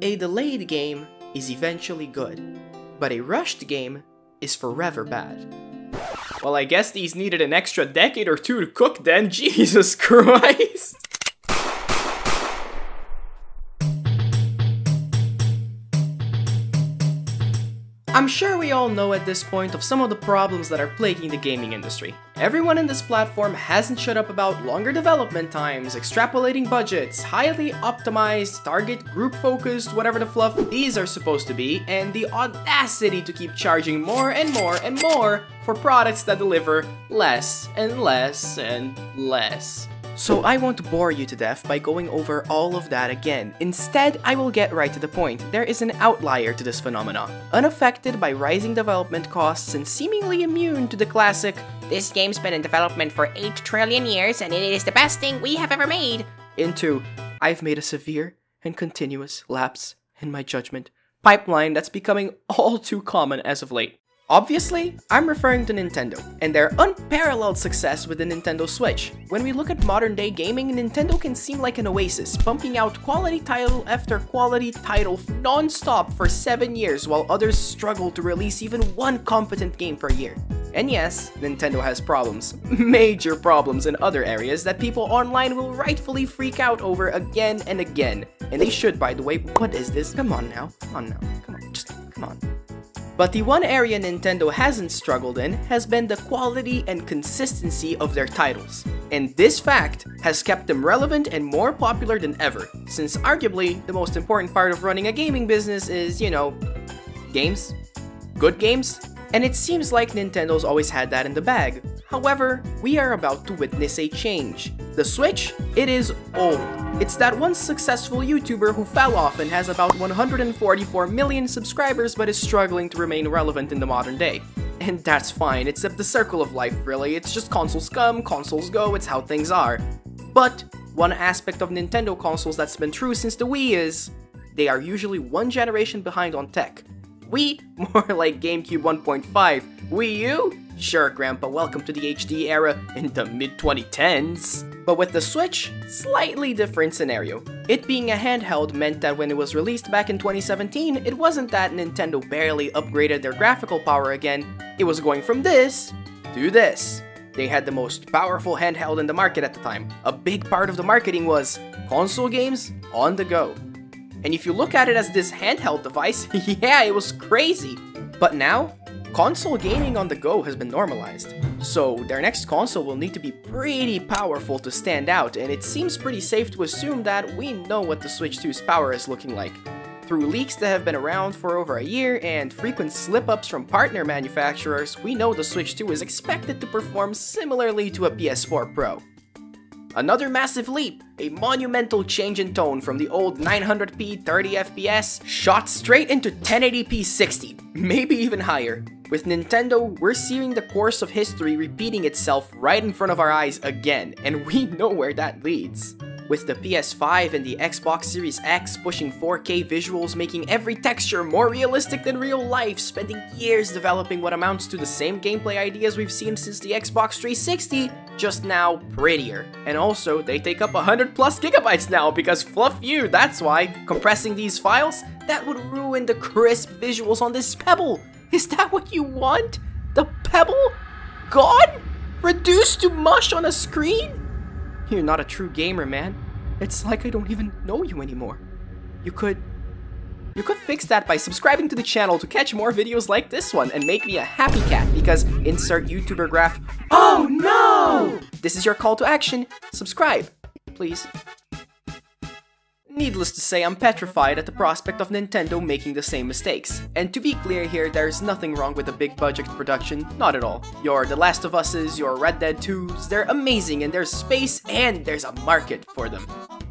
A delayed game is eventually good, but a rushed game is forever bad. Well, I guess these needed an extra decade or two to cook then, Jesus Christ! I'm sure we all know at this point of some of the problems that are plaguing the gaming industry. Everyone in this platform hasn't shut up about longer development times, extrapolating budgets, highly optimized, target group focused, whatever the fluff these are supposed to be, and the audacity to keep charging more and more and more for products that deliver less and less and less. So I won't bore you to death by going over all of that again. Instead, I will get right to the point. There is an outlier to this phenomenon, unaffected by rising development costs and seemingly immune to the classic, This game's been in development for 8 trillion years and it is the best thing we have ever made. into I've made a severe and continuous lapse in my judgment pipeline that's becoming all too common as of late. Obviously, I'm referring to Nintendo, and their unparalleled success with the Nintendo Switch. When we look at modern day gaming, Nintendo can seem like an oasis, pumping out quality title after quality title non-stop for 7 years while others struggle to release even one competent game per year. And yes, Nintendo has problems, major problems in other areas that people online will rightfully freak out over again and again. And they should, by the way. What is this? Come on now, come on now, come on, just come on. But the one area Nintendo hasn't struggled in has been the quality and consistency of their titles. And this fact has kept them relevant and more popular than ever, since arguably the most important part of running a gaming business is, you know, games? Good games? And it seems like Nintendo's always had that in the bag. However, we are about to witness a change. The Switch, it is old. It's that once successful YouTuber who fell off and has about 144 million subscribers but is struggling to remain relevant in the modern day. And that's fine, it's the circle of life really, it's just consoles come, consoles go, it's how things are. But, one aspect of Nintendo consoles that's been true since the Wii is, they are usually one generation behind on tech. Wii, more like GameCube 1.5. Wii U? Sure, Grandpa, welcome to the HD era in the mid 2010s. But with the Switch, slightly different scenario. It being a handheld meant that when it was released back in 2017, it wasn't that Nintendo barely upgraded their graphical power again, it was going from this to this. They had the most powerful handheld in the market at the time. A big part of the marketing was console games on the go. And if you look at it as this handheld device, yeah, it was crazy. But now, console gaming on the go has been normalized. So their next console will need to be pretty powerful to stand out, and it seems pretty safe to assume that we know what the Switch 2's power is looking like. Through leaks that have been around for over a year and frequent slip-ups from partner manufacturers, we know the Switch 2 is expected to perform similarly to a PS4 Pro. Another massive leap, a monumental change in tone from the old 900p 30fps shot straight into 1080p 60, maybe even higher. With Nintendo, we're seeing the course of history repeating itself right in front of our eyes again, and we know where that leads. With the PS5 and the Xbox Series X pushing 4K visuals, making every texture more realistic than real life, spending years developing what amounts to the same gameplay ideas we've seen since the Xbox 360, just now prettier. And also, they take up 100 plus gigabytes now because fluff you, that's why. Compressing these files, that would ruin the crisp visuals on this Pebble. Is that what you want? The Pebble? Gone? Reduced to mush on a screen? You're not a true gamer, man. It's like I don't even know you anymore. You could... You could fix that by subscribing to the channel to catch more videos like this one and make me a happy cat because insert YouTuber graph. Oh no! This is your call to action. Subscribe, please. Needless to say, I'm petrified at the prospect of Nintendo making the same mistakes. And to be clear here, there's nothing wrong with a big budget production, not at all. Your The Last of Us's, your Red Dead 2's, they're amazing and there's space and there's a market for them.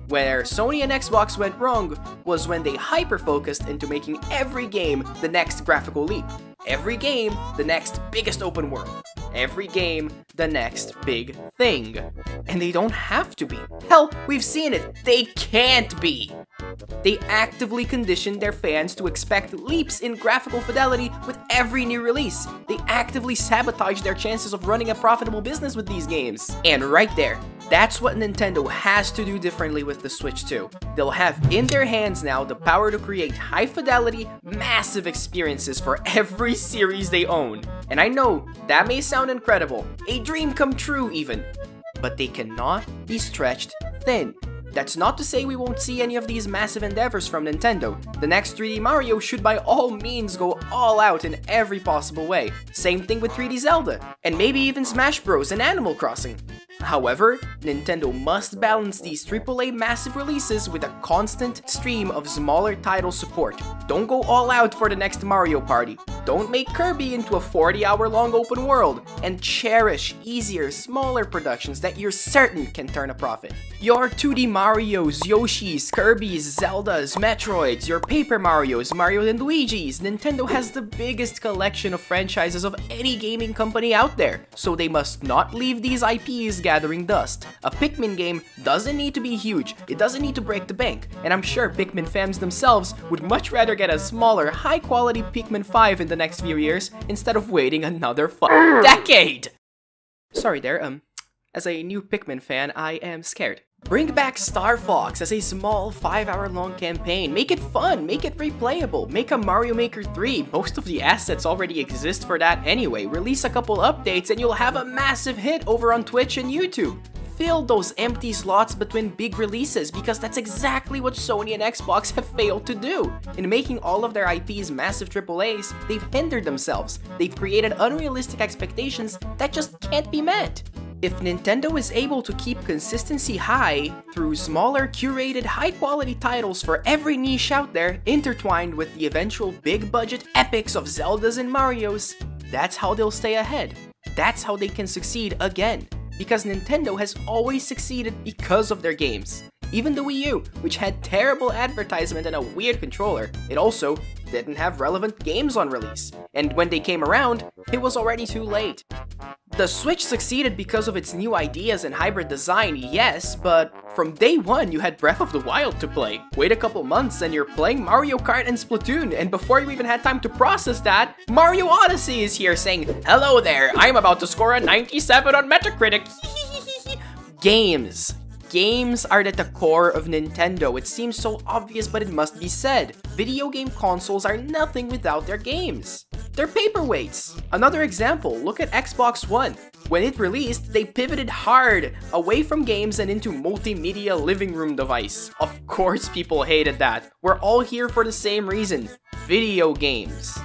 Where Sony and Xbox went wrong was when they hyper-focused into making every game the next graphical leap. Every game the next biggest open world. Every game the next big thing. And they don't have to be. Hell, we've seen it. They can't be. They actively condition their fans to expect leaps in graphical fidelity with every new release. They actively sabotage their chances of running a profitable business with these games. And right there, That's what Nintendo has to do differently with the Switch 2. They'll have in their hands now the power to create high fidelity, massive experiences for every series they own. And I know that may sound incredible, a dream come true even, but they cannot be stretched thin. That's not to say we won't see any of these massive endeavors from Nintendo. The next 3D Mario should by all means go all out in every possible way. Same thing with 3D Zelda, and maybe even Smash Bros. and Animal Crossing. However, Nintendo must balance these AAA massive releases with a constant stream of smaller title support. Don't go all out for the next Mario Party. Don't make Kirby into a 40 hour long open world, and cherish easier, smaller productions that you're certain can turn a profit. Your 2D Marios, Yoshis, Kirby's, Zeldas, Metroids, your Paper Marios, Mario and Luigi's, Nintendo has the biggest collection of franchises of any gaming company out there, so they must not leave these IPs gathering dust. A Pikmin game doesn't need to be huge, it doesn't need to break the bank, and I'm sure Pikmin fans themselves would much rather get a smaller, high quality Pikmin 5 in the next few years instead of waiting another fucking decade! Sorry there, um, as a new Pikmin fan, I am scared. Bring back Star Fox as a small 5 hour long campaign. Make it fun, make it replayable, make a Mario Maker 3. Most of the assets already exist for that anyway. Release a couple updates and you'll have a massive hit over on Twitch and YouTube. Fill those empty slots between big releases because that's exactly what Sony and Xbox have failed to do. In making all of their IPs massive AAAs, they've hindered themselves. They've created unrealistic expectations that just can't be met. If Nintendo is able to keep consistency high through smaller, curated, high quality titles for every niche out there, intertwined with the eventual big budget epics of Zeldas and Marios, that's how they'll stay ahead. That's how they can succeed again. Because Nintendo has always succeeded because of their games. Even the Wii U, which had terrible advertisement and a weird controller, it also didn't have relevant games on release. And when they came around, it was already too late. The Switch succeeded because of its new ideas and hybrid design, yes, but from day one you had Breath of the Wild to play. Wait a couple months and you're playing Mario Kart and Splatoon, and before you even had time to process that, Mario Odyssey is here saying, Hello there, I'm about to score a 97 on Metacritic. Games. Games are at the core of Nintendo. It seems so obvious, but it must be said. Video game consoles are nothing without their games. They're paperweights. Another example, look at Xbox One. When it released, they pivoted hard away from games and into multimedia living room device. Of course people hated that. We're all here for the same reason, video games.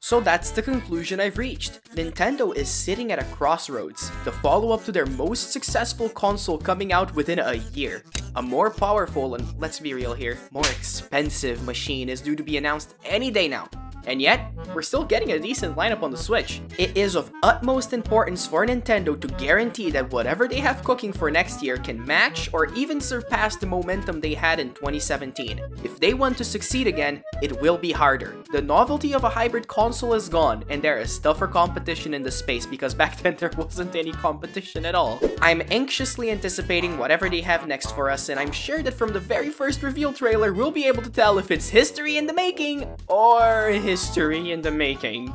So that's the conclusion I've reached. Nintendo is sitting at a crossroads, the follow-up to their most successful console coming out within a year. A more powerful and, let's be real here, more expensive machine is due to be announced any day now. And yet, we're still getting a decent lineup on the Switch. It is of utmost importance for Nintendo to guarantee that whatever they have cooking for next year can match or even surpass the momentum they had in 2017. If they want to succeed again, it will be harder. The novelty of a hybrid console is gone, and there is tougher competition in the space because back then there wasn't any competition at all. I'm anxiously anticipating whatever they have next for us, and I'm sure that from the very first reveal trailer, we'll be able to tell if it's history in the making or history history in the making.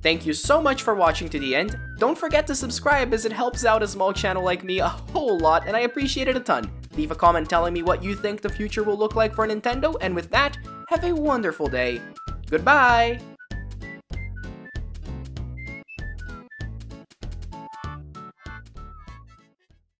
Thank you so much for watching to the end. Don't forget to subscribe as it helps out a small channel like me a whole lot and I appreciate it a ton. Leave a comment telling me what you think the future will look like for Nintendo and with that, have a wonderful day. Goodbye!